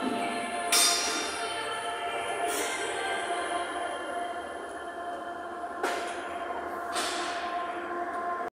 Yeah.